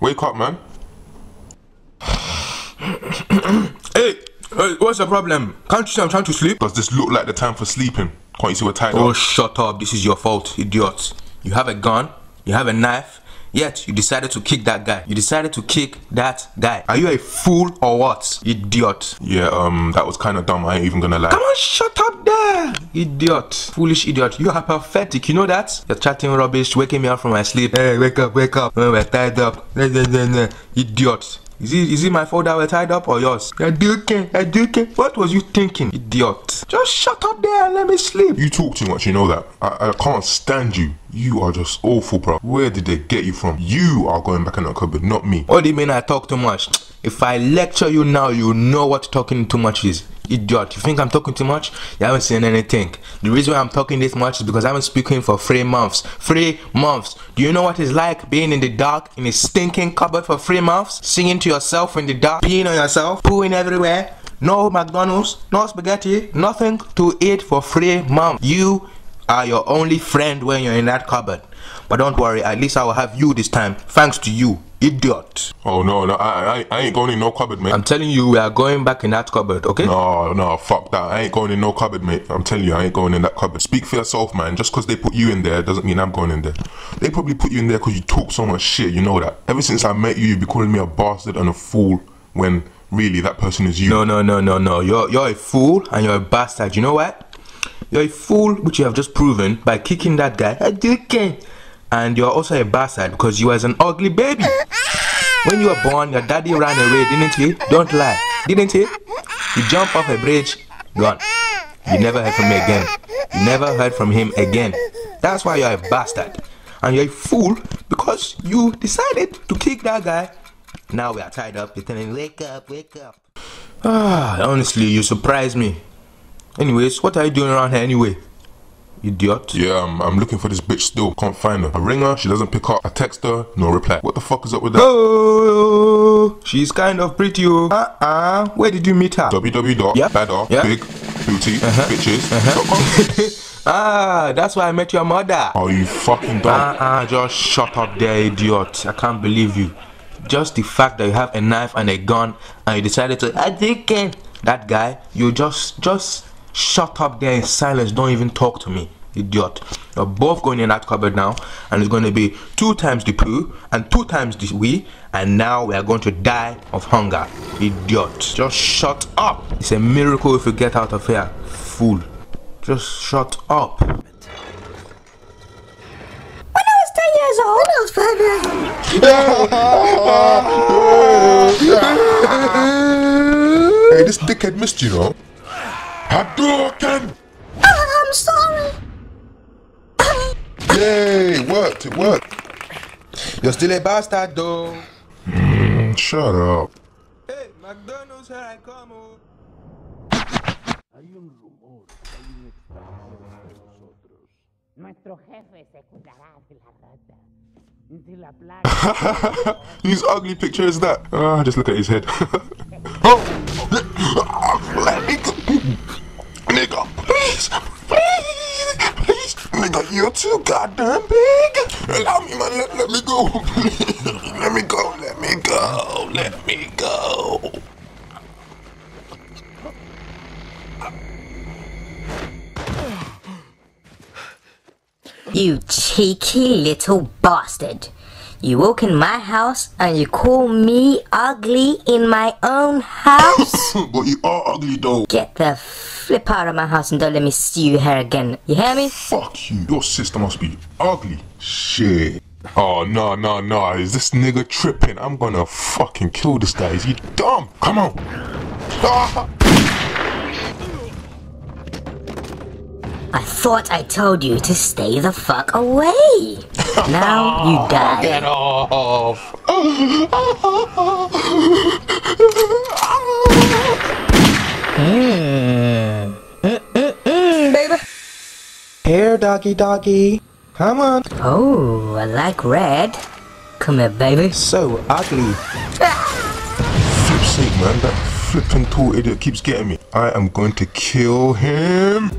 Wake up, man. Hey, hey, what's the problem? Can't you see I'm trying to sleep? Does this look like the time for sleeping? Can't you see we're tied Oh, up? shut up. This is your fault, idiot. You have a gun, you have a knife, yet you decided to kick that guy. You decided to kick that guy. Are you a fool or what? Idiot. Yeah, um, that was kind of dumb. I ain't even gonna lie. Come on, shut up there. Idiot. Foolish idiot. You are pathetic. You know that? You're chatting rubbish, waking me up from my sleep. Hey, wake up, wake up. When we're tied up. Idiot. Is it, is it my fault that we're tied up or yours? You're joking. You're joking. What was you thinking, idiot? Just shut up there and let me sleep. You talk too much, you know that. I, I can't stand you. You are just awful, bro. Where did they get you from? You are going back in that cupboard, not me. What do you mean I talk too much? If I lecture you now, you know what talking too much is. Idiot. You think I'm talking too much? You haven't seen anything. The reason why I'm talking this much is because I haven't speaking for three months. Three months. Do you know what it's like being in the dark in a stinking cupboard for three months? Singing to yourself in the dark, peeing on yourself, pooing everywhere. No McDonald's, no spaghetti, nothing to eat for three months. You are your only friend when you're in that cupboard. But don't worry, at least I will have you this time. Thanks to you, idiot. Oh no, no, I, I, I ain't going in no cupboard, mate. I'm telling you, we are going back in that cupboard, okay? No, no, fuck that. I ain't going in no cupboard, mate. I'm telling you, I ain't going in that cupboard. Speak for yourself, man. Just because they put you in there doesn't mean I'm going in there. They probably put you in there because you talk so much shit, you know that. Ever since I met you, you've been calling me a bastard and a fool when really that person is you. No, no, no, no, no. You're you're a fool and you're a bastard. You know what? You're a fool, which you have just proven by kicking that guy. I did And you're also a bastard because you was an ugly baby. When you were born, your daddy ran away, didn't he? Don't lie, didn't he? You jumped off a bridge, gone. You never heard from me again. You never heard from him again. That's why you're a bastard. And you're a fool because you decided to kick that guy. Now we are tied up. You're telling me, wake up, wake up. Ah, honestly, you surprise me. Anyways, what are you doing around here anyway? Idiot. Yeah, I'm, I'm looking for this bitch still. Can't find her. I ring her, she doesn't pick up. I text her, no reply. What the fuck is up with that? Oh, she's kind of pretty. Oh. Uh-uh. Where did you meet her? www.badder, Yeah. Bad dog. Big, booty, bitches. Ah, that's why I met your mother. Are you fucking dumb? Uh-uh, just shut up there, idiot. I can't believe you. Just the fact that you have a knife and a gun and you decided to I think that guy, you just just shut up there in silence. Don't even talk to me, idiot. You're both going in that cupboard now, and it's going to be two times the poo and two times the wee, and now we are going to die of hunger, idiot. Just shut up. It's a miracle if you get out of here, fool. Just shut up. When I was 10 years old, I was five years old. Hey, this dickhead missed you, know. Hadouken! I'm sorry. Yay, it worked, it worked. You're still a bastard, though. Shut up. Hey, McDonald's, here I come. Oh. Nuestro jefe se cuidará de la rata. De la plaga. Whose ugly picture is that? Ah, just look at his head. you're too goddamn big! Allow me, man, let, let me go! Let me go, let me go, let me go! You cheeky little bastard. You walk in my house and you call me ugly in my own house? but you are ugly though. Get the flip out of my house and don't let me see you here again. You hear me? Fuck you. Your sister must be ugly. Shit. Oh, no, no, no. Is this nigga tripping? I'm gonna fucking kill this guy. Is he dumb? Come on. Ah! I thought I told you to stay the fuck away. Now you die. Get off. Here, doggy, doggy. Come on. Oh, I like red. Come here, baby. So ugly. Flip's sake, man. That flipping tall idiot keeps getting me. I am going to kill him.